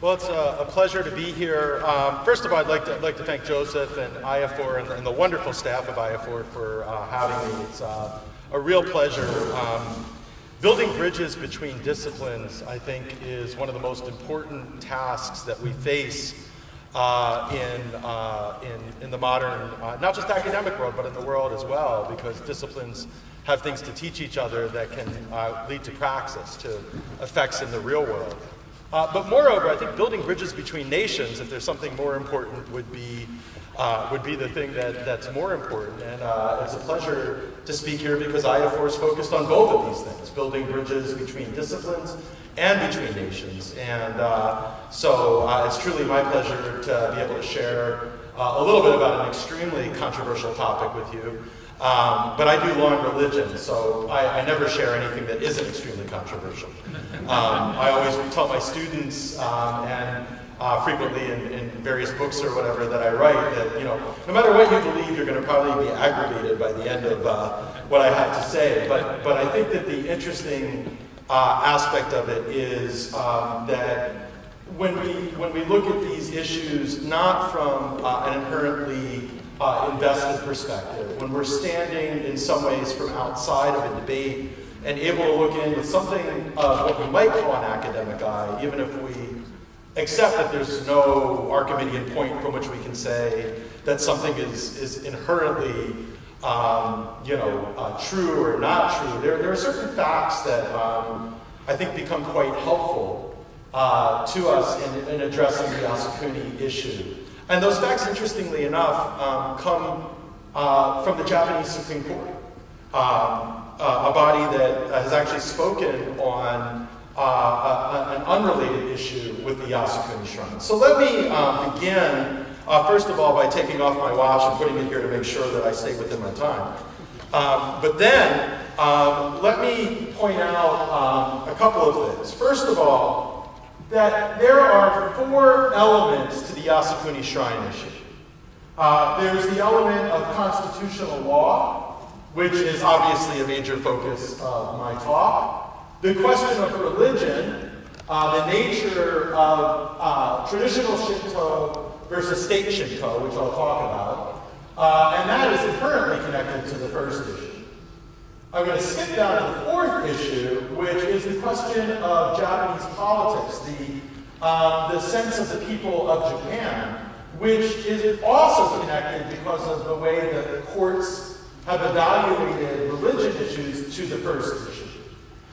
Well, it's a, a pleasure to be here. Um, first of all, I'd like to, like to thank Joseph and IAFOR and, and the wonderful staff of IAFOR for uh, having me. It's uh, a real pleasure. Um, building bridges between disciplines, I think, is one of the most important tasks that we face uh, in, uh, in, in the modern, uh, not just academic world, but in the world as well, because disciplines have things to teach each other that can uh, lead to praxis, to effects in the real world. Uh, but moreover, I think building bridges between nations, if there's something more important, would be, uh, would be the thing that, that's more important. And uh, it's a pleasure to speak here because I, of course, focused on both of these things, building bridges between disciplines and between nations. And uh, so uh, it's truly my pleasure to be able to share uh, a little bit about an extremely controversial topic with you. Um, but I do law and religion, so I, I, never share anything that isn't extremely controversial. Um, I always tell my students um, and uh, frequently in, in, various books or whatever that I write that, you know, no matter what you believe, you're going to probably be aggravated by the end of uh, what I have to say. But, but I think that the interesting uh, aspect of it is um, that when we, when we look at these issues not from uh, an inherently uh, invested perspective, when we're standing in some ways from outside of a debate and able to look in with something of what we might call an academic eye, even if we accept that there's no Archimedean point from which we can say that something is, is inherently um, you know, uh, true or not true. There, there are certain facts that um, I think become quite helpful uh, to us in, in, addressing the Yasukuni issue. And those facts, interestingly enough, um, come uh, from the Japanese Supreme Court, um, uh, a body that has actually spoken on uh, a, an unrelated issue with the Yasukuni Shrine. So let me um, begin, uh, first of all, by taking off my watch and putting it here to make sure that I stay within my time. Um, but then, um, let me point out um, a couple of things. First of all, that there are four elements to the Yasukuni Shrine issue. Uh, there's the element of constitutional law, which is obviously a major focus of my talk. The question of religion, uh, the nature of uh, traditional Shinto versus state Shinto, which I'll talk about, uh, and that is inherently connected to the first issue. I'm going to skip down to the fourth issue, which is the question of Japanese politics, the, um, the sense of the people of Japan, which is also connected because of the way that the courts have evaluated religion issues to the first issue.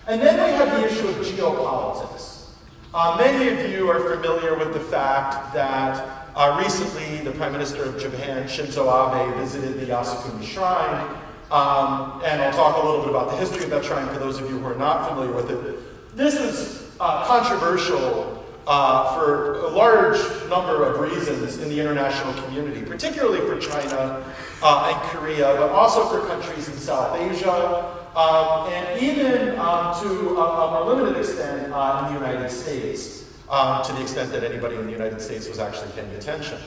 And then we have the issue of geopolitics. Uh, many of you are familiar with the fact that uh, recently the Prime Minister of Japan, Shinzo Abe, visited the Yasukuni Shrine um, and I'll talk a little bit about the history of that shrine for those of you who are not familiar with it. This is uh, controversial uh, for a large number of reasons in the international community, particularly for China uh, and Korea, but also for countries in South Asia, um, and even um, to a, a, limited extent uh, in the United States, um, to the extent that anybody in the United States was actually paying attention.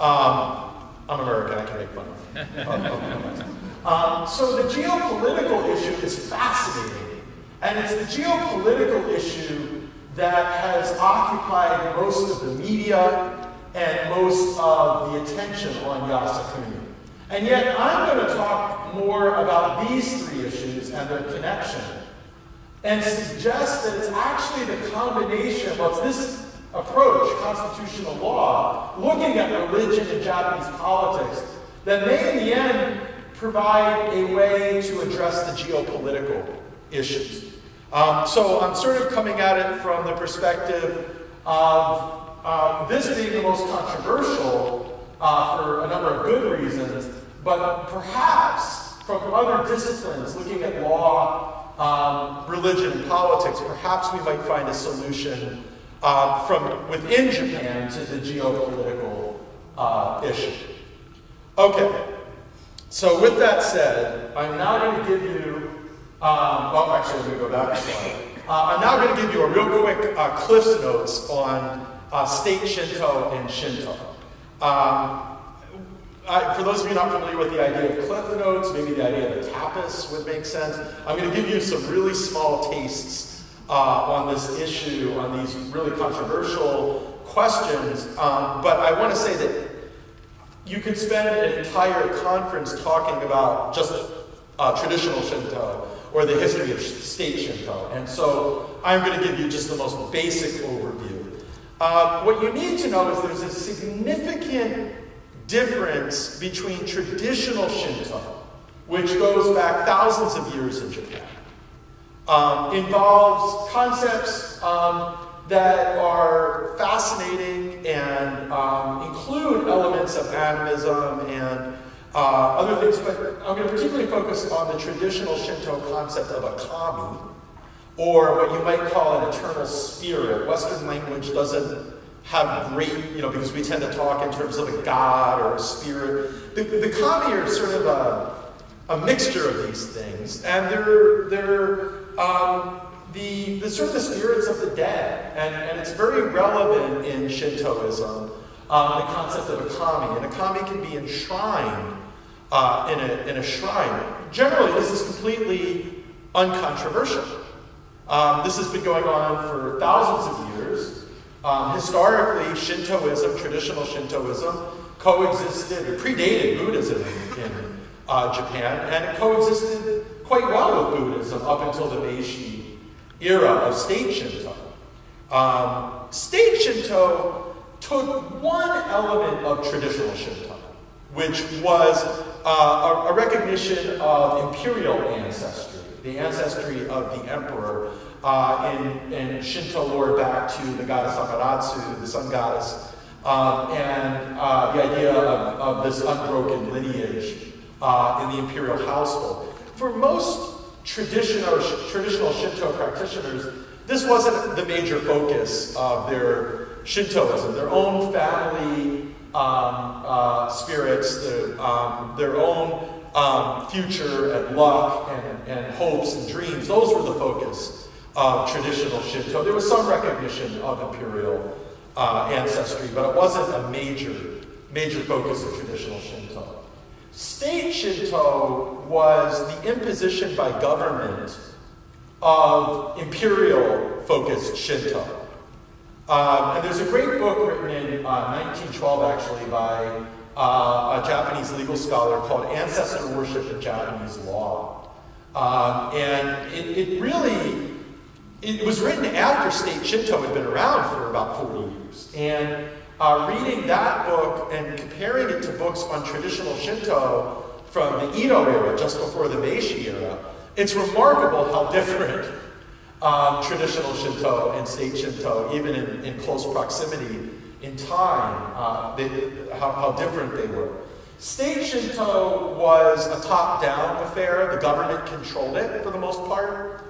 Um, I'm American, I can make fun of. Um, so the geopolitical issue is fascinating. And it's the geopolitical issue that has occupied most of the media and most of the attention on Yasukuni. And yet I'm going to talk more about these three issues and their connection and suggest that it's actually the combination of this approach, constitutional law, looking at religion and Japanese politics, that may in the end provide a way to address the geopolitical issues. Um, so I'm sort of coming at it from the perspective of um, this being the most controversial uh, for a number of good reasons, but perhaps from other disciplines, looking at law, um, religion, and politics, perhaps we might find a solution uh, from within Japan to the geopolitical uh, issue. Okay. So with that said, I'm now going to give you, um, well, actually, I'm going to go back a slide. Uh, I'm now going to give you a real quick uh, Cliff's Notes on uh, state Shinto and Shinto. Um, I, for those of you not familiar with the idea of Cliff Notes, maybe the idea of a tapas would make sense. I'm going to give you some really small tastes uh, on this issue, on these really controversial questions, um, but I want to say that you could spend an entire conference talking about just uh, traditional Shinto or the history of state Shinto. And so I'm going to give you just the most basic overview. Uh, what you need to know is there's a significant difference between traditional Shinto, which goes back thousands of years in Japan, um, involves concepts um, that are fascinating and um, include elements of animism and uh, other things, but I'm going to particularly focus on the traditional Shinto concept of a kami, or what you might call an eternal spirit. Western language doesn't have great, you know, because we tend to talk in terms of a god or a spirit. The, the kami are sort of a, a mixture of these things, and they're, they're um, the, the sort of the spirits of the dead, and, and it's very relevant in Shintoism, um, the concept of a kami. And a kami can be enshrined uh, in, a, in a shrine. Generally, this is completely uncontroversial. Um, this has been going on for thousands of years. Um, historically, Shintoism, traditional Shintoism, coexisted, or predated Buddhism in, in uh, Japan, and it coexisted quite well with Buddhism up until the Meiji era of state Shinto. Um, state Shinto took one element of traditional Shinto, which was uh, a, a, recognition of imperial ancestry, the ancestry of the emperor uh, in, in, Shinto lore back to the goddess Amaterasu, the sun goddess, um, and uh, the idea of, of, this unbroken lineage uh, in the imperial household. For most traditional, traditional Shinto practitioners, this wasn't the major focus of their Shintoism. Their own family um, uh, spirits, um, their own um, future and luck and, and hopes and dreams, those were the focus of traditional Shinto. There was some recognition of imperial uh, ancestry, but it wasn't a major, major focus of traditional Shinto. State Shinto was the imposition by government of imperial focused Shinto. Um, and there's a great book written in uh, 1912, actually, by uh, a Japanese legal scholar called Ancestor Worship in Japanese Law. Um, and it, it, really, it was written after state Shinto had been around for about 40 years. And uh, reading that book and comparing it to books on traditional Shinto from the Edo era, just before the Meiji era, it's remarkable how different um, traditional Shinto and state Shinto, even in, in close proximity in time, uh, they, how, how different they were. State Shinto was a top-down affair. The government controlled it for the most part.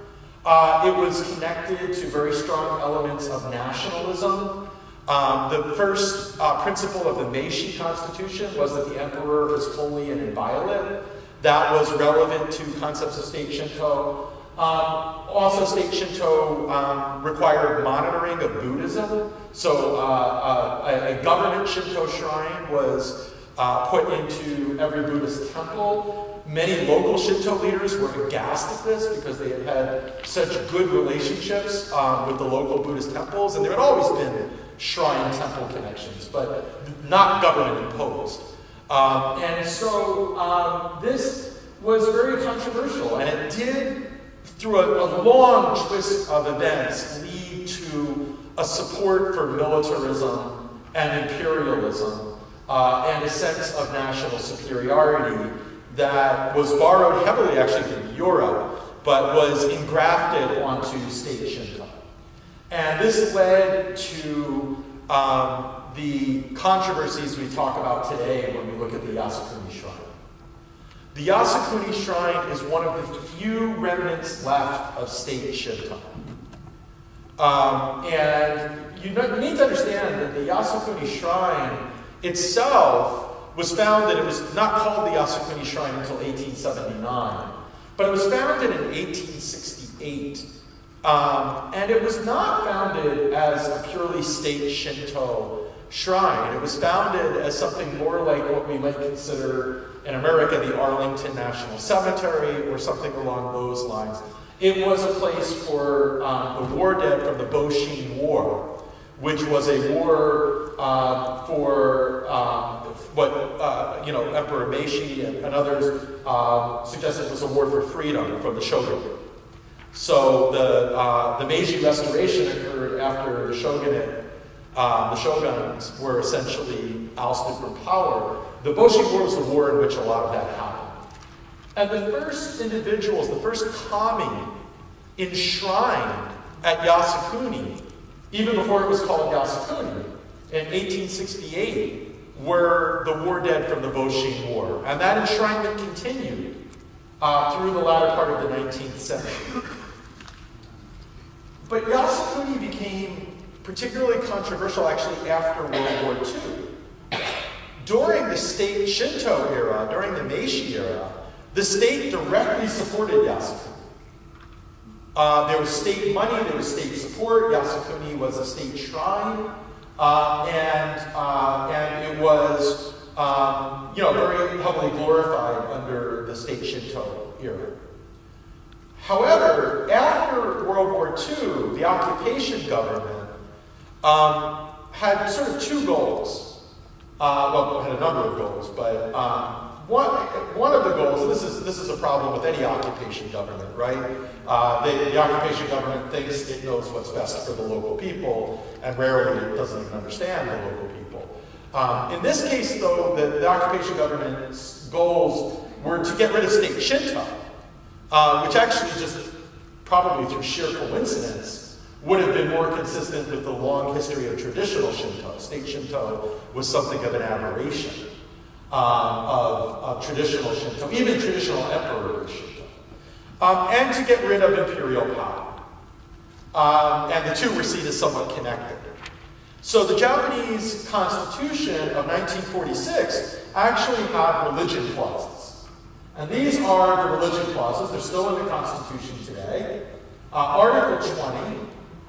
Uh, it was connected to very strong elements of nationalism. Um, the first uh, principle of the Meiji Constitution was that the emperor is holy and inviolate. That was relevant to concepts of state Shinto. Um, also, state Shinto um, required monitoring of Buddhism. So, uh, uh, a, a, government Shinto shrine was uh, put into every Buddhist temple. Many local Shinto leaders were aghast at this because they had had such good relationships um, with the local Buddhist temples, and there had always been shrine temple connections, but not government imposed. Um, and so um, this was very controversial, and it did, through a, a, long twist of events, lead to a support for militarism and imperialism uh, and a sense of national superiority that was borrowed heavily actually from Europe, but was engrafted onto state Shinto. And this led to um, the controversies we talk about today when we look at the Yasukuni Shrine. The Yasukuni Shrine is one of the few remnants left of state Shinto. Um, and you, know, you need to understand that the Yasukuni Shrine itself was founded, it was not called the Yasukuni Shrine until 1879, but it was founded in 1868 um, and it was not founded as a purely state Shinto shrine. It was founded as something more like what we might consider in America the Arlington National Cemetery or something along those lines. It was a place for um, the war dead from the Boshin War, which was a war uh, for um, what uh, you know Emperor Meiji and, and others um, suggested was a war for freedom from the shogun. So the uh, the Meiji Restoration occurred after the shogunate. Um, the shoguns were essentially ousted from power. The Boshin War was the war in which a lot of that happened. And the first individuals, the first kami enshrined at Yasukuni even before it was called Yasukuni, in 1868, were the war dead from the Boshin War. And that enshrinement continued uh, through the latter part of the 19th century. But Yasukuni became particularly controversial actually after World War II. During the state Shinto era, during the Meiji era, the state directly supported Yasukuni. Uh, there was state money, there was state support. Yasukuni was a state shrine, uh, and uh, and it was um, you know very heavily glorified under the state Shinto era. However, after World War II, the occupation government um, had sort of two goals. Uh, well, had a number of goals, but um, one, one of the goals, this is, this is a problem with any occupation government, right? Uh, they, the occupation government thinks it knows what's best for the local people, and rarely doesn't even understand the local people. Um, in this case, though, the, the, occupation government's goals were to get rid of state Shinto, uh, which actually just probably through sheer coincidence would have been more consistent with the long history of traditional Shinto. State Shinto was something of an aberration um, of, of, traditional Shinto, even traditional emperor Shinto, um, and to get rid of imperial power. Um, and the two were seen as somewhat connected. So the Japanese Constitution of 1946 actually had religion clauses. And these are the religion clauses. They're still in the Constitution today. Uh, Article 20,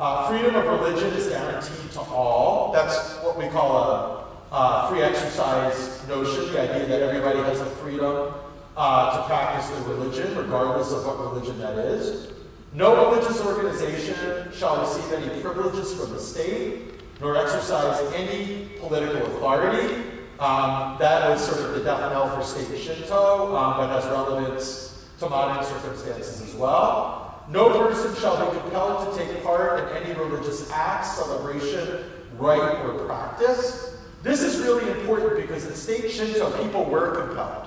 uh, freedom of religion is guaranteed to all. That's what we call a uh, free exercise notion, the idea that everybody has the freedom uh, to practice their religion, regardless of what religion that is. No religious organization shall receive any privileges from the state, nor exercise any political authority. Um, that was sort of the death knell for state Shinto, um, but has relevance to modern circumstances as well. No person shall be compelled to take part in any religious act, celebration, rite, or practice this is really important because in state Shinto, people were compelled.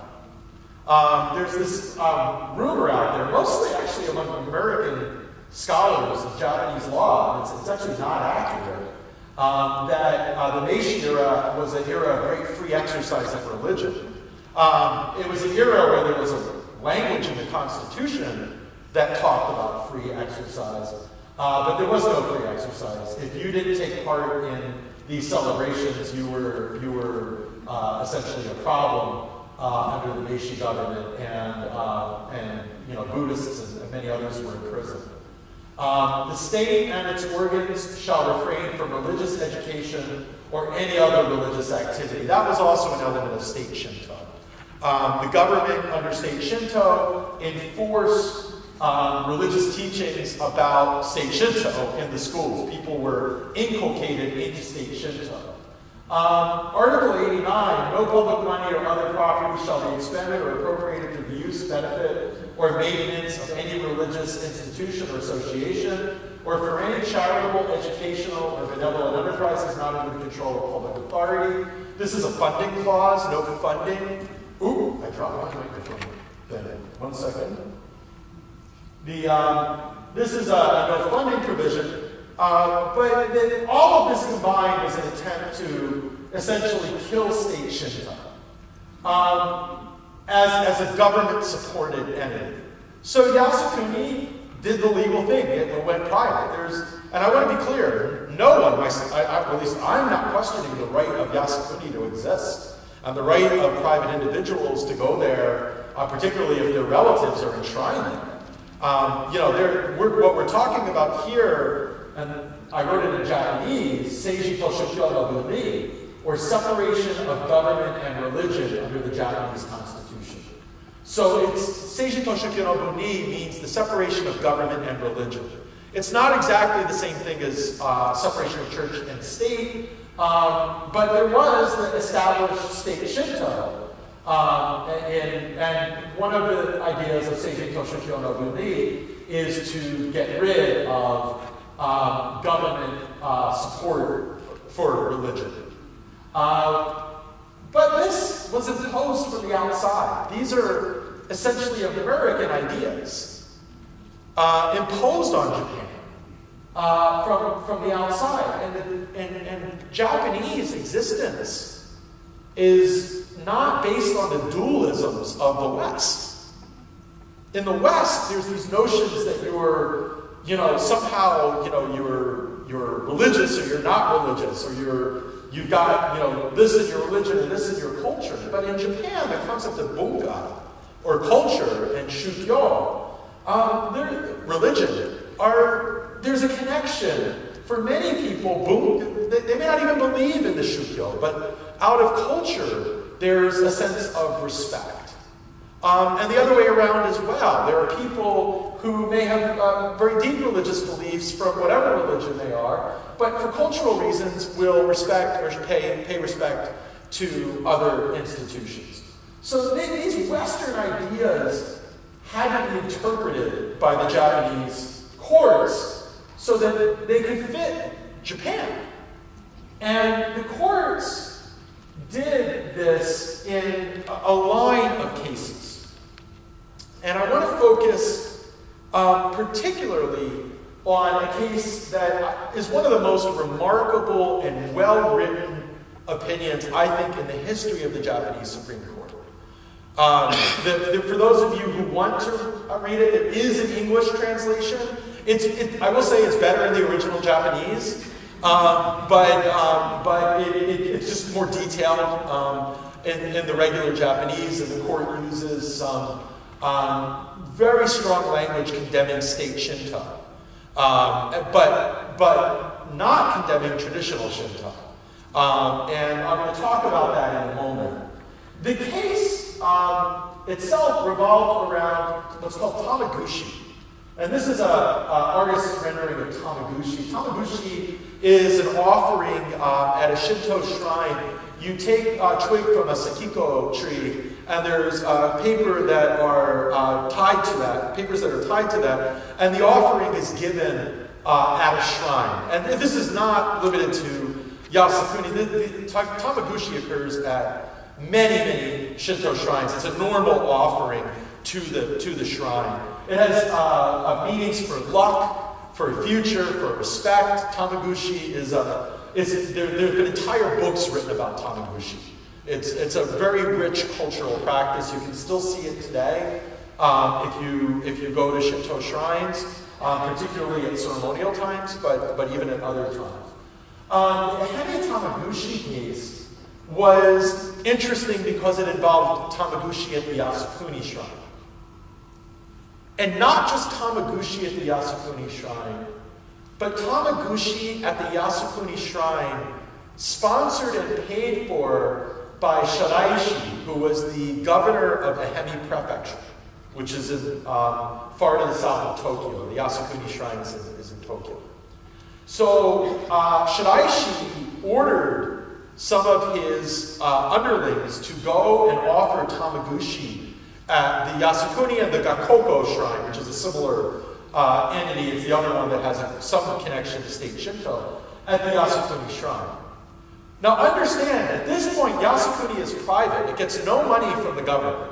Um, there's this um, rumor out there, mostly actually among American scholars of Japanese law, and it's, it's actually not accurate, um, that uh, the Meiji era was an era of great free exercise of religion. Um, it was an era where there was a language in the Constitution that talked about free exercise, uh, but there was no free exercise. If you didn't take part in these celebrations, you were, you were uh, essentially a problem uh, under the Meiji government, and, uh, and you know, Buddhists and, and, many others were in prison. Um, the state and its organs shall refrain from religious education or any other religious activity. That was also an element of state Shinto. Um, the government under state Shinto enforced um, religious teachings about state Shinto in the schools. People were inculcated into state Shinto. Um, Article 89, no public money or other property shall be expended or appropriated for the use, benefit, or maintenance of any religious institution or association, or for any charitable, educational, or benevolent enterprises not under the control of public authority. This is a funding clause, no funding. Ooh, I dropped my microphone. Then, one second. The, um, this is a, no funding provision, uh, but all of this combined was an attempt to essentially kill state Shinto um, as, as a government-supported entity. So Yasukuni did the legal thing. It went private. There's, and I want to be clear, no one, I, I, at least I'm not questioning the right of Yasukuni to exist and the right of private individuals to go there, uh, particularly if their relatives are enshrined there. Um, you know, we're, what we're talking about here, and I wrote it in Japanese, Seiji Toshokyo no or separation of government and religion under the Japanese Constitution. So it's Seiji Toshokyo no Bunri means the separation of government and religion. It's not exactly the same thing as uh, separation of church and state, um, but there was the established state Shinto. Um, and, and, one of the ideas of no Bunri is to get rid of um, government uh, support for religion. Uh, but this was imposed from the outside. These are essentially American ideas uh, imposed on Japan uh, from, from the outside. And, and, and Japanese existence is not based on the dualisms of the West. In the West, there's these notions that you're, you know, somehow, you know, you're, you're religious or you're not religious, or you're, you've got, you know, this is your religion and this is your culture. But in Japan, the concept of bunka, or culture, and shukyo, um, religion, are, there's a connection. For many people, they, they may not even believe in the shukyo, but out of culture, there's a sense of respect. Um, and the other way around as well. There are people who may have uh, very deep religious beliefs from whatever religion they are, but for cultural reasons will respect or pay, pay respect to other institutions. So these Western ideas had to be interpreted by the Japanese courts so that they could fit Japan. And the courts did this in a line of cases. And I want to focus um, particularly on a case that is one of the most remarkable and well written opinions, I think, in the history of the Japanese Supreme Court. Um, the, the, for those of you who want to read it, there is an English translation. It's, it, I will say it's better in the original Japanese, um, but, um, but it, it, it's just more detailed um, in, in, the regular Japanese, and the court uses some um, very strong language condemning state Shinto, um, but, but not condemning traditional Shinto. and I'm going to talk about that in a moment. The case um, itself revolved around what's called Tamagushi. And this is a, a artist's rendering of Tamagushi. Tamagushi is an offering uh, at a Shinto shrine. You take a twig from a sakaki tree, and there's uh, paper that are uh, tied to that, papers that are tied to that, and the offering is given uh, at a shrine. And this is not limited to Yasukuni. The, the, Tamagushi occurs at many, many Shinto shrines. It's a normal offering to the, to the shrine. It has uh, meanings for luck, for future, for respect. Tamagushi is a, it's, there, there have been entire books written about Tamagushi. It's, it's a very rich cultural practice. You can still see it today um, if, you, if you go to Shinto shrines, um, particularly at ceremonial times, but, but even at other times. Um, the Ehime Tamagushi case was interesting because it involved Tamagushi at the Yasukuni Shrine. And not just Tamagushi at the Yasukuni Shrine, but Tamagushi at the Yasukuni Shrine, sponsored and paid for by Shiraishi, who was the governor of Ehime Prefecture, which is in, um, far to the south of Tokyo. The Yasukuni Shrine is in, is in Tokyo. So uh, Shiraishi ordered some of his uh, underlings to go and offer Tamagushi at the Yasukuni and the Gokoku shrine, which is a similar uh, entity. It's the other one that has a, some connection to state Shinto, at the Yasukuni shrine. Now understand, at this point, Yasukuni is private. It gets no money from the government.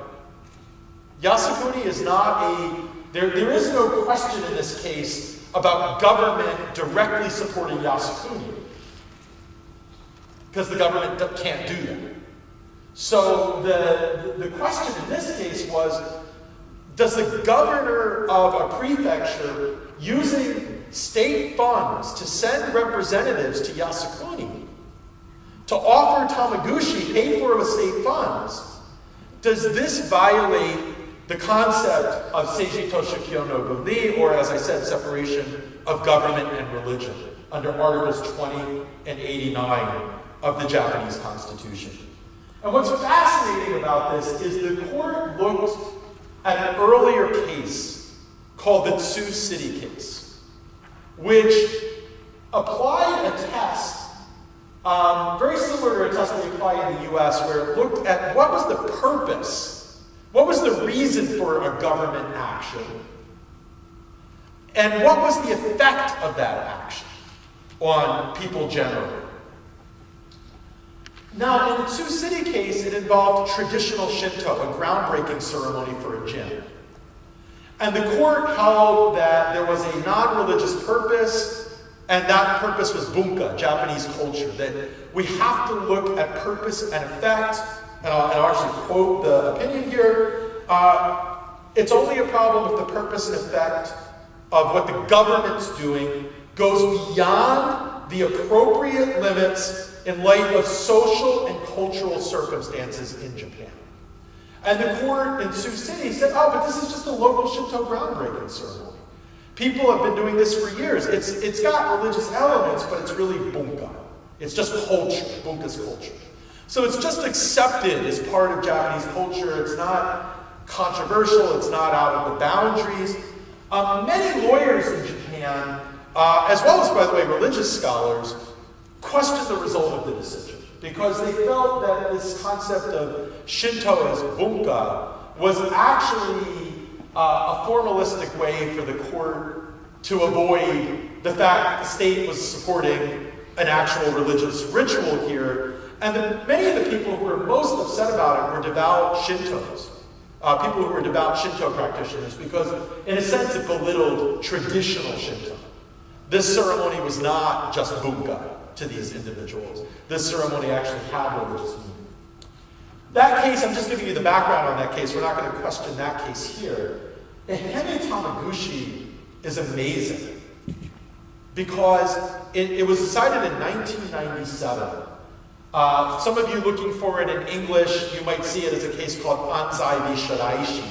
Yasukuni is not a, there, there is no question in this case about government directly supporting Yasukuni because the government can't do that. So the, the question in this case was, does the governor of a prefecture using state funds to send representatives to Yasukuni to offer Tamagushi paid for with state funds, does this violate the concept of Seiji Toshikyo no Bunri, or as I said, separation of government and religion under Articles 20 and 89 of the Japanese Constitution. And what's fascinating about this is the court looked at an earlier case called the Tsu City case. which applied a test um, very similar to a test we apply in the US, where it looked at what was the purpose, what was the reason for a government action, and what was the effect of that action on people generally. Now, in the Tsu City case, it involved traditional Shinto, a groundbreaking ceremony for a gym. And the court held that there was a non religious purpose, and that purpose was bunka, Japanese culture. That we have to look at purpose and effect, and I'll, and I'll actually quote the opinion here. Uh, it's only a problem if the purpose and effect of what the government's doing goes beyond the appropriate limits in light of social and cultural circumstances in Japan. And the court in Tsu City said, oh, but this is just a local Shinto groundbreaking ceremony. People have been doing this for years. It's, it's got religious elements, but it's really bunka. It's just culture, bunka's culture. So it's just accepted as part of Japanese culture. It's not controversial. It's not out of the boundaries. Um, many lawyers in Japan, uh, as well as, by the way, religious scholars, questioned the result of the decision because they felt that this concept of Shinto as bunka was actually uh, a formalistic way for the court to avoid the fact that the state was supporting an actual religious ritual here. And that many of the people who were most upset about it were devout Shintos uh, people who were devout Shinto practitioners, because in a sense it belittled traditional Shinto. This ceremony was not just bunka to these individuals. This ceremony actually had religious meaning. That case, I'm just giving you the background on that case. We're not going to question that case here. Ehime Tamagushi is amazing because it, it was decided in 1997 uh, some of you looking for it in English, you might see it as a case called Anzai v. Shiraishi,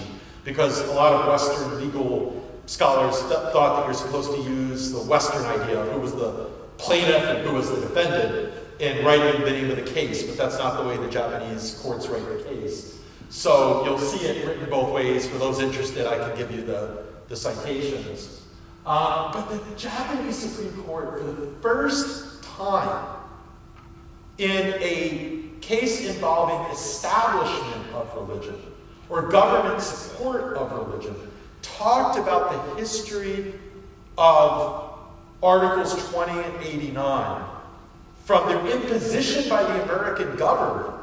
because a lot of Western legal scholars th thought that you're supposed to use the Western idea of who was the plaintiff and who was the defendant in writing the name of the case, but that's not the way the Japanese courts write the case. So you'll see it written both ways. For those interested, I can give you the, the citations. Uh, but the Japanese Supreme Court, for the first time, in a case involving establishment of religion or government support of religion, talked about the history of Articles 20 and 89 from their imposition by the American government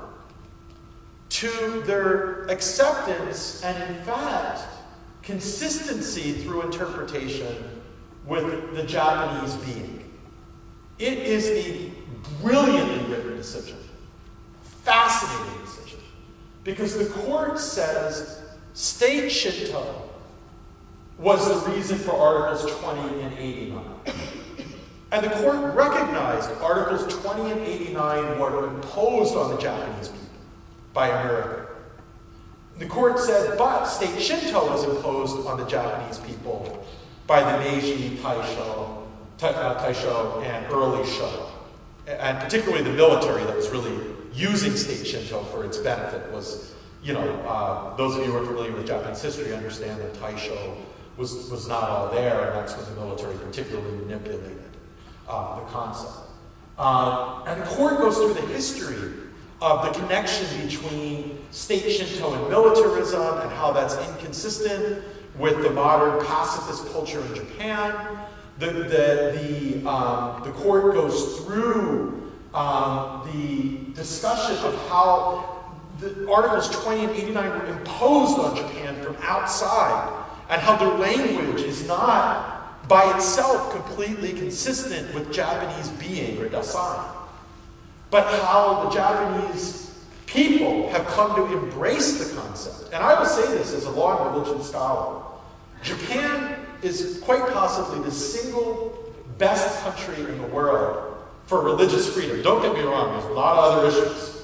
to their acceptance and, in fact, consistency through interpretation with the Japanese being. It is a brilliantly written decision. Fascinating decision. Because the court says state Shinto was the reason for Articles 20 and 89. And the court recognized Articles 20 and 89 were imposed on the Japanese people by America. The court said, but state Shinto was imposed on the Japanese people by the Meiji, Taisho, uh, Taisho, and early Showa and particularly the military that was really using state Shinto for its benefit was, you know, uh, those of you who are familiar with Japanese history understand that Taisho was, was not all there, and that's when the military particularly manipulated uh, the concept. Um, and the court goes through the history of the connection between state Shinto and militarism and how that's inconsistent with the modern pacifist culture in Japan, the, the, the, um, the court goes through um, the discussion of how the Articles 20 and 89 were imposed on Japan from outside, and how their language is not by itself completely consistent with Japanese being or dasein, but how the Japanese people have come to embrace the concept. And I will say this as a law and religion scholar Japan is quite possibly the single best country in the world for religious freedom. Don't get me wrong, there's a lot of other issues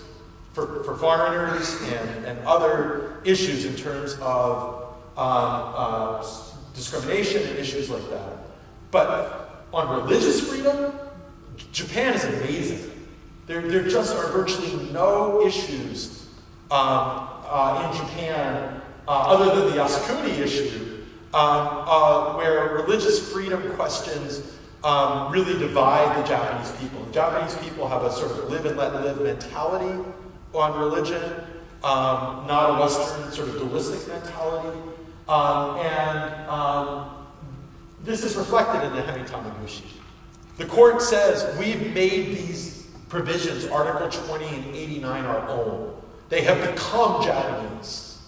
for, for foreigners and, and other issues in terms of um, uh, discrimination and issues like that. But on religious freedom, Japan is amazing. There, there just are virtually no issues um, uh, in Japan uh, other than the Yasukuni issue um, uh, where religious freedom questions um, really divide the Japanese people. The Japanese people have a sort of live and let live mentality on religion, um, not a Western sort of dualistic mentality. Um, and um, this is reflected in the Ehime Tamagushi. The court says we've made these provisions, Article 20 and 89, our own. They have become Japanese,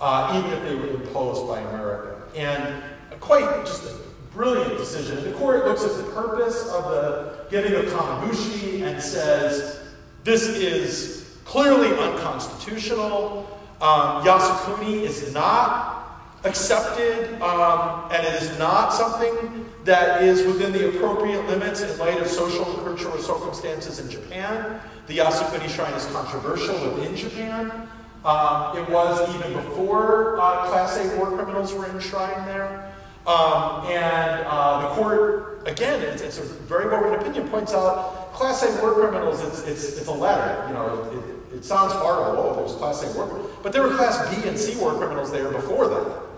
uh, even if they were imposed by America. And quite just a brilliant decision. The court looks at the purpose of the giving of Tamagushi and says, this is clearly unconstitutional. Um, Yasukuni is not accepted, um, and it is not something that is within the appropriate limits in light of social and cultural circumstances in Japan. The Yasukuni Shrine is controversial within Japan. Um, it was even before uh, Class A war criminals were enshrined there. Um, and uh, the court, again, it's, it's, a very well-written opinion, points out Class A war criminals, it's, it's, it's a letter. You know, it, it sounds horrible, oh, there's Class A war criminals. But there were Class B and C war criminals there before that.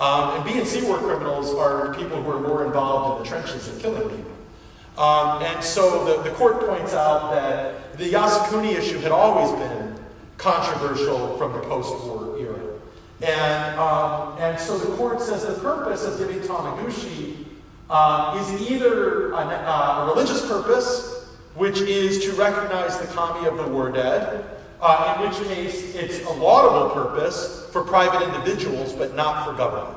Um, and B and C war criminals are people who are more involved in the trenches and killing people. Um, and so the, the court points out that the Yasukuni issue had always been controversial from the post-war era. And, um, and so the court says the purpose of giving Tamagushi uh, is either a, uh, a, religious purpose, which is to recognize the kami of the war dead, uh, in which case it's a laudable purpose for private individuals, but not for government.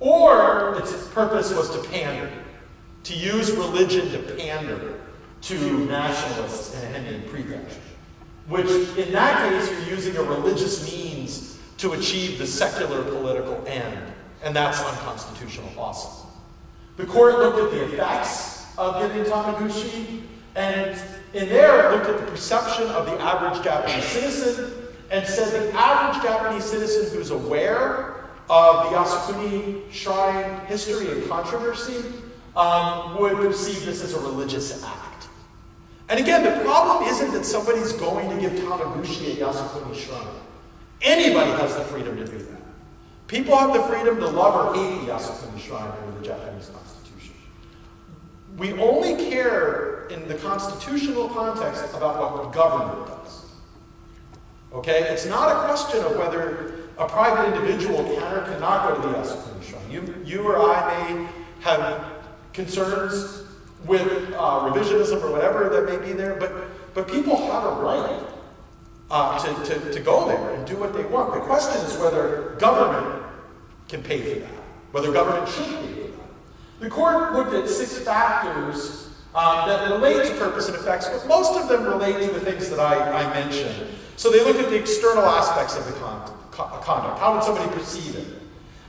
Or its purpose was to pander, to use religion to pander to nationalists and Ehime prefecture. Which, in that case, you're using a religious means to achieve the secular political end, and that's unconstitutional also. The court looked at the effects of giving Tamagushi, and in there it looked at the perception of the average Japanese citizen, and said the average Japanese citizen who's aware of the Yasukuni shrine history and controversy um, would perceive this as a religious act. And again, the problem isn't that somebody's going to give Tamagushi a Yasukuni shrine. Anybody has the freedom to do that. People have the freedom to love or hate the Yasukuni Shrine under the Japanese Constitution. We only care in the constitutional context about what the government does. Okay? It's not a question of whether a private individual can or cannot go to the Yasukuni Shrine. You, you or I may have concerns with uh, revisionism or whatever that may be there, but, but people have a right uh, to, to, to go there and do what they want. The question is whether government can pay for that, whether government should pay. The court looked at six factors um, that relate to purpose and effects, but most of them relate to the things that I, I mentioned. So they looked at the external aspects of the con conduct. How would somebody perceive it?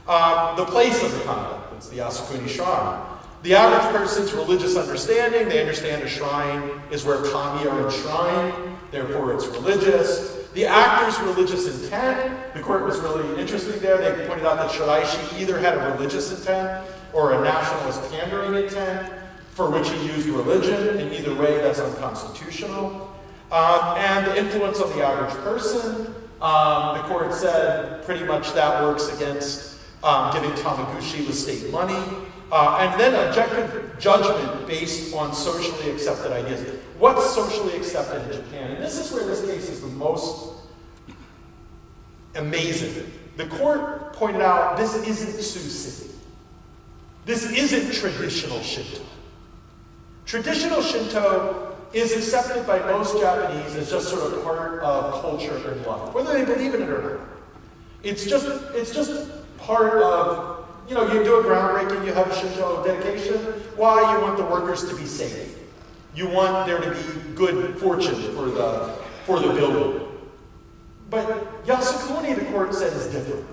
Um, the place of the conduct, it's the Yasukuni Shrine. The average person's religious understanding, they understand a shrine is where kami are enshrined, therefore it's religious. The actor's religious intent, the court was really interesting there. They pointed out that Shiraishi either had a religious intent or a nationalist pandering intent, for which he used religion. In either way, that's unconstitutional. Um, and the influence on the average person, um, the court said pretty much that works against um, giving Tamagushi the state money. Uh, and then objective judgment based on socially accepted ideas. What's socially accepted in Japan? And this is where this case is the most amazing. The court pointed out this isn't Tsusei. This isn't traditional Shinto. Traditional Shinto is accepted by most Japanese as just sort of part of culture and life, whether they believe in it or not. It's just, it's just part of you know, you do a groundbreaking, you have a Shinto dedication. Why? You want the workers to be safe. You want there to be good fortune for the, for the building. But Yasukuni, the court said, is different.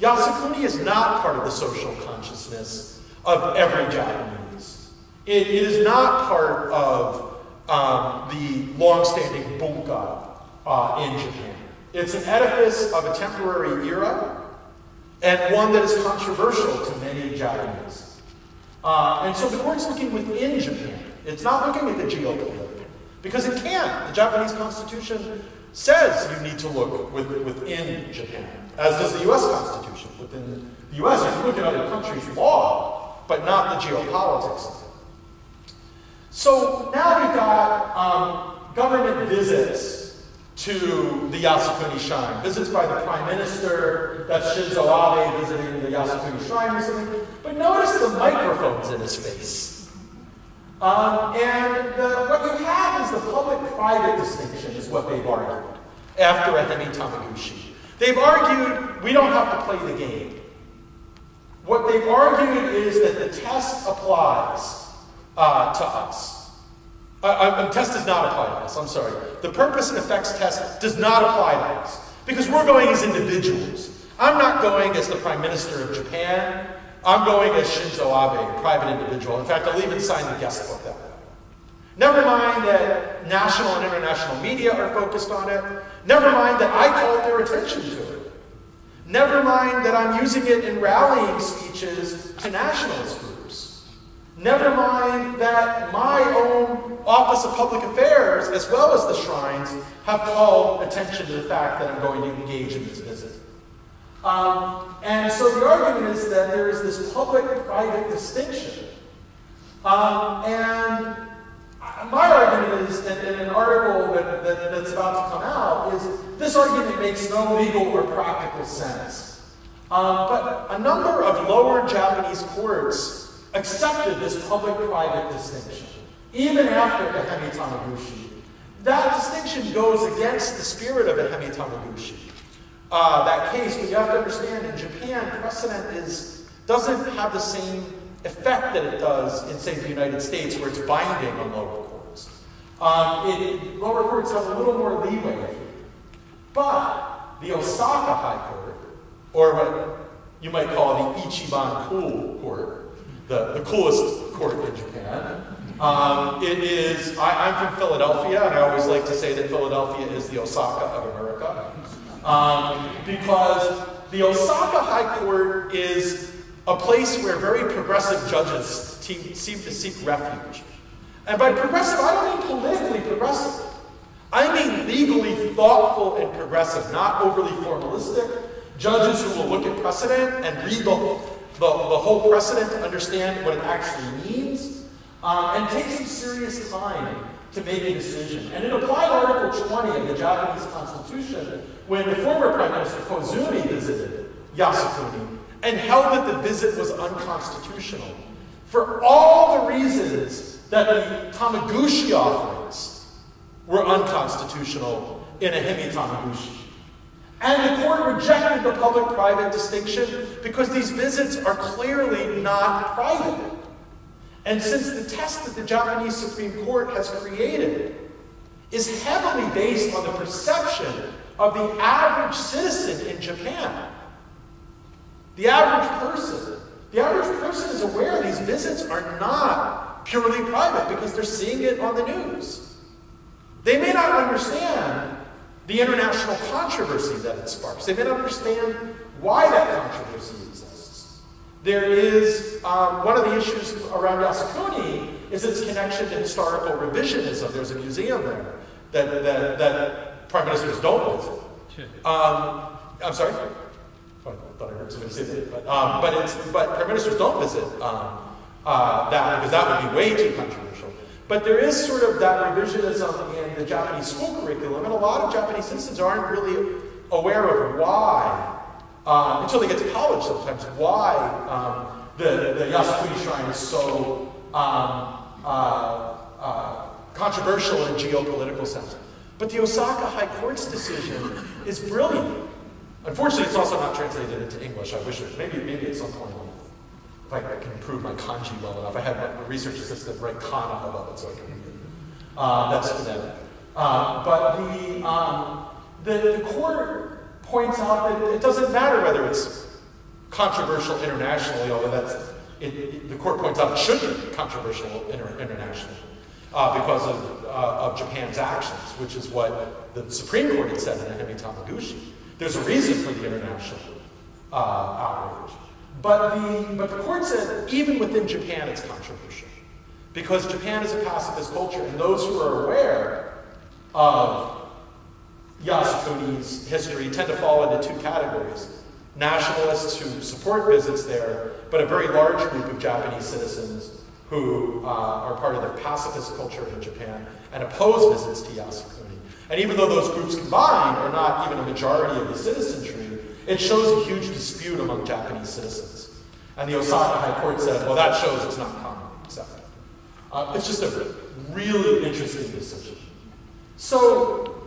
Yasukuni is not part of the social consciousness of every Japanese. it, it is not part of um, the long-standing bunka uh, in Japan. It's an edifice of a temporary era and one that is controversial to many Japanese. Uh, and so the court's looking within Japan. It's not looking at the geopolitical, because it can't. The Japanese constitution says you need to look with, within Japan, as does the U.S. Constitution. Within the U.S., you look at other countries' law, but not the geopolitics. So now we've got um, government visits to the Yasukuni Shrine. Visits by the Prime Minister, that's Shinzo Abe visiting the Yasukuni Shrine recently. But notice the microphones in his face. Um, and the, what you have is the public-private distinction is what they've argued after Ehime Tamagushi. They've argued we don't have to play the game. What they've argued is that the test applies uh, to us. Uh, uh, test does not apply to us, I'm sorry. The purpose and effects test does not apply to us because we're going as individuals. I'm not going as the Prime Minister of Japan. I'm going as Shinzo Abe, a private individual. In fact, I'll even sign the guest book that way. Never mind that national and international media are focused on it. Never mind that I called their attention to it. Never mind that I'm using it in rallying speeches to nationalist groups. Never mind that my own Office of Public Affairs, as well as the shrines, have called attention to the fact that I'm going to engage in this visit. Um, and so the argument is that public-private distinction. Um, and my argument is, in, in an article that, that, that's about to come out, is this argument makes no legal or practical sense. Um, but a number of lower Japanese courts accepted this public-private distinction, even after Ehime Tamagushi. That distinction goes against the spirit of Ehime Tamagushi. Uh, that case, but you have to understand, in Japan, precedent is, doesn't have the same effect that it does in, say, the United States, where it's binding on lower um, it, it, lower courts have a little more leeway. But the Osaka High Court, or what you might call the Ichiban Cool Court, the, the coolest court in Japan, um, it is, I, am from Philadelphia, and I always like to say that Philadelphia is the Osaka of America. Um, because the Osaka High Court is a place where very progressive judges seem to seek refuge. And by progressive, I don't mean politically progressive. I mean legally thoughtful and progressive, not overly formalistic. Judges who will look at precedent and read the, the, the whole precedent to understand what it actually means, um, and take some serious time to make a decision. And it applied Article 20 of the Japanese Constitution when the former Prime Minister Koizumi visited Yasukuni and held that the visit was unconstitutional for all the reasons that the Tamagushi offerings were unconstitutional in Ehime Tamagushi. And the court rejected the public-private distinction because these visits are clearly not private. And since the test that the Japanese Supreme Court has created is heavily based on the perception of the average citizen in Japan, the average person, the average person is aware these visits are not purely private because they're seeing it on the news. They may not understand the international controversy that it sparks. They may not understand why that controversy exists. There is um, one of the issues around Yasukuni is its connection to historical revisionism. There's a museum there that, that, that prime ministers don't visit. Um, I'm sorry? Thought I heard somebody say that. But, um, but, it's, but prime ministers don't visit um, uh, that because that would be way too controversial. But there is sort of that revisionism in the Japanese school curriculum, and a lot of Japanese citizens aren't really aware of why, uh, until they get to college sometimes, why um, the, the Yasukuni Shrine is so um, uh, uh, controversial in geopolitical sense. But the Osaka High Court's decision is brilliant. Unfortunately, it's also not translated into English. I wish it, maybe, maybe at some point if I can improve my kanji well enough. I had my research assistant write kana above it so I can read it. Uh, that's for them. Uh, but the, um, the, the court points out that it doesn't matter whether it's controversial internationally, although that's, it, it, the court points out it should be controversial inter, internationally uh, because of, uh, of Japan's actions, which is what the Supreme Court had said in Ehime Tamagushi. There's a reason for the international uh, outrage. But the, but the court said even within Japan it's controversial. Because Japan is a pacifist culture, and those who are aware of Yasukuni's history tend to fall into two categories. nationalists who support visits there, but a very large group of Japanese citizens who uh, are part of the pacifist culture in Japan and oppose visits to Yasukuni. And even though those groups combined are not even a majority of the citizenry, it shows a huge dispute among Japanese citizens. And the Osaka High Court said, well, that shows it's not commonly accepted. Uh, it's just a really interesting decision. So,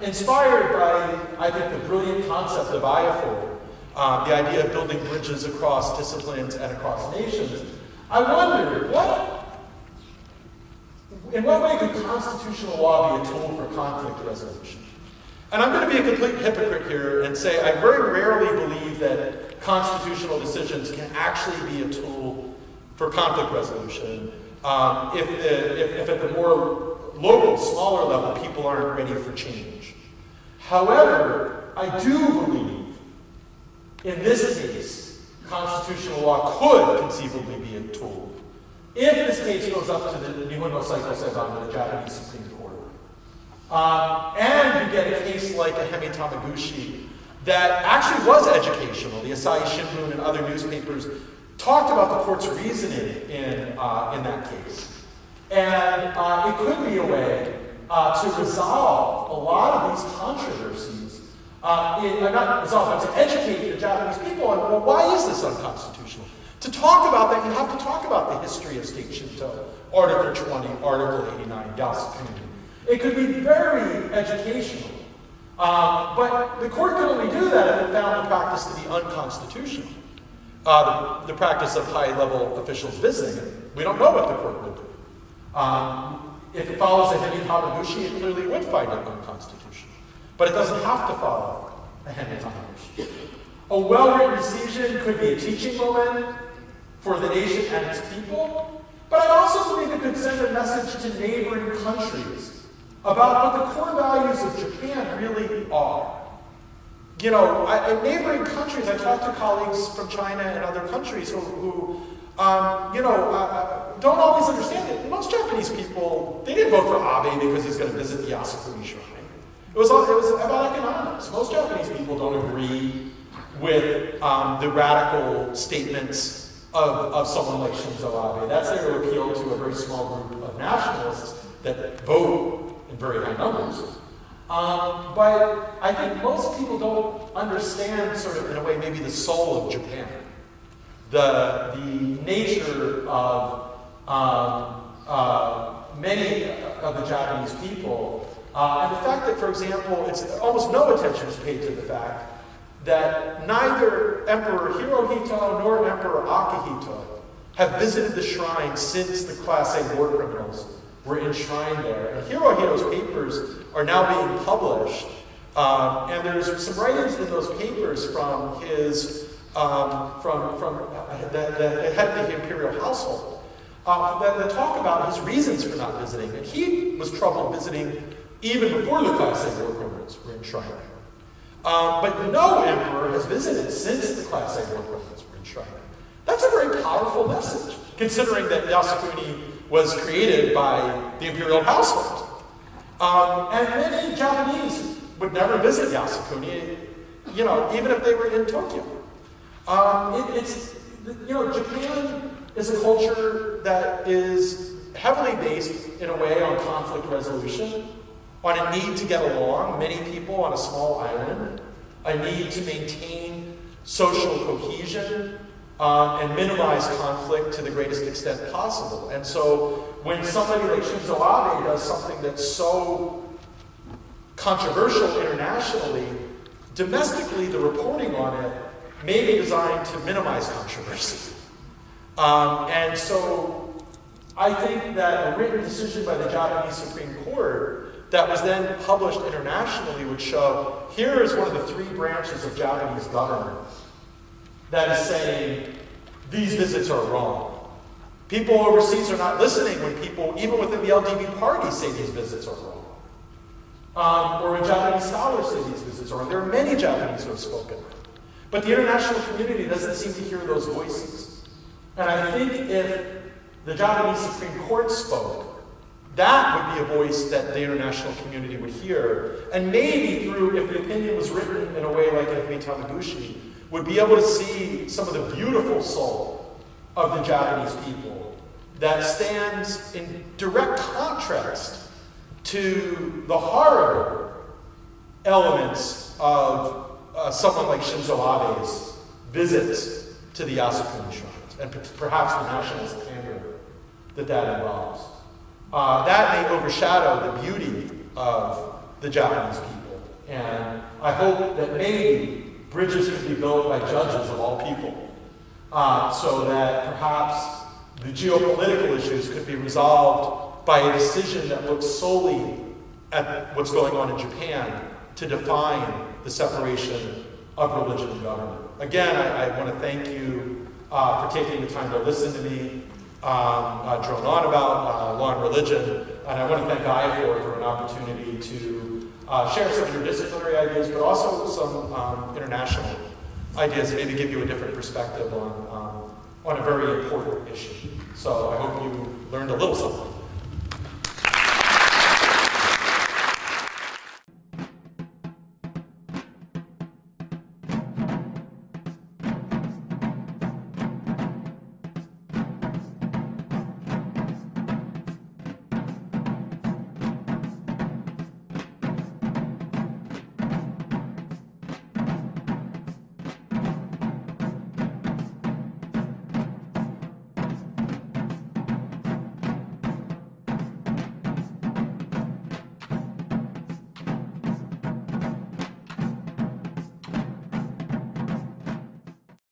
inspired by, I think, the brilliant concept of IAFOR, uh, the idea of building bridges across disciplines and across nations, I wonder, what, in what way could constitutional law be a tool for conflict resolution? And I'm going to be a complete hypocrite here and say I very rarely believe that constitutional decisions can actually be a tool for conflict resolution um, if, the, if, if at the more local, smaller level, people aren't ready for change. However, I do believe in this case, constitutional law could conceivably be a tool. If this case goes up to the new no Saito Seiban, the Japanese Supreme Court, um, and you get a case like Ehime Tamagushi that actually was educational, the Asahi Shimbun and other newspapers talked about the court's reasoning in, uh, in that case. And uh, it could be a way uh, to resolve a lot of these controversies, uh, in, uh, not resolve, but to educate the Japanese people on well, why is this unconstitutional? To talk about that, you have to talk about the history of state Shinto, Article 20, Article 89, Yasukuni. It could be very educational. Um, but the court could only do that if it found the practice to be unconstitutional uh, the, the, practice of high-level officials visiting. it. We don't know what the court will do. Um, if it follows Ehime Tamagushi, it clearly would find it unconstitutional. But it doesn't have to follow Ehime Tamagushi. A well-written decision could be a teaching moment for the nation and its people, but I also believe it could send a message to neighboring countries about what the core values of Japan really are you know, I, in neighboring countries, I talk to colleagues from China and other countries who, who um, you know, uh, uh, don't always understand it. Most Japanese people, they didn't vote for Abe because he's going to visit the Yasukuni Shrine. It was, it was about economics. Most Japanese people don't agree with um, the radical statements of, of someone like Shinzo Abe. That's there to appeal to a very small group of nationalists that vote in very high numbers. Um, but I think most people don't understand, sort of in a way, maybe the soul of Japan, the, the nature of um, uh, many of the Japanese people, uh, and the fact that, for example, it's almost no attention is paid to the fact that neither Emperor Hirohito nor Emperor Akihito have visited the shrine since the Class A war criminals were enshrined there. And Hirohito's papers are now being published. Um, and there's some writings in those papers from his, um, from, from the, the, head of the imperial household uh, that, that, talk about his reasons for not visiting. And he was troubled visiting even before the Class A war criminals were enshrined. Um, but no emperor has visited since the Class A criminals were enshrined there. That's a very powerful message, considering that Yasukuni was created by the imperial household. Um, and many Japanese would never visit Yasukuni, you know, even if they were in Tokyo. Um, it, it's, you know, Japan is a culture that is heavily based in a way on conflict resolution, on a need to get along, many people on a small island, a need to maintain social cohesion, uh, and minimize conflict to the greatest extent possible. And so when somebody like Shinzo Abe does something that's so controversial internationally, domestically the reporting on it may be designed to minimize controversy. Um, and so I think that a written decision by the Japanese Supreme Court that was then published internationally would show here is one of the three branches of Japanese government that is saying these visits are wrong. People overseas are not listening when people, even within the LDP party, say these visits are wrong. Um, or when Japanese scholars say these visits are wrong. There are many Japanese who have spoken. But the international community doesn't seem to hear those voices. And I think if the Japanese Supreme Court spoke, that would be a voice that the international community would hear. And maybe through, if the opinion was written in a way like Ehime Tamagushi, would be able to see some of the beautiful soul of the Japanese people that stands in direct contrast to the horrible elements of uh, someone like Shinzo Abe's visits to the Yasukuni shrines, and perhaps the nationalist anger that that involves. Uh, that may overshadow the beauty of the Japanese people. And I hope that maybe bridges can be built by judges of all people, uh, so that perhaps the geopolitical issues could be resolved by a decision that looks solely at what's going on in Japan to define the separation of religion and government. Again, I, I want to thank you uh, for taking the time to listen to me um, uh, drone on about uh, law and religion, and I want to thank IAFOR for an opportunity to uh, share some interdisciplinary ideas, but also some um, international ideas, maybe give you a different perspective on, um, on a very important issue. So I hope you learned a little something.